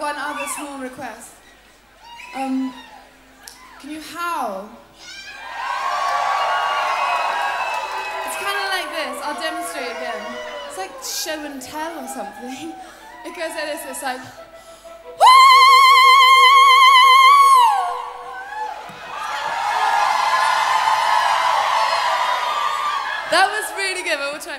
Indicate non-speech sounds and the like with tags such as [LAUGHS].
one other small request. Um, can you howl? It's kind of like this. I'll demonstrate again. It's like show and tell or something. [LAUGHS] It goes like this. It's like. That was really good, but we'll try.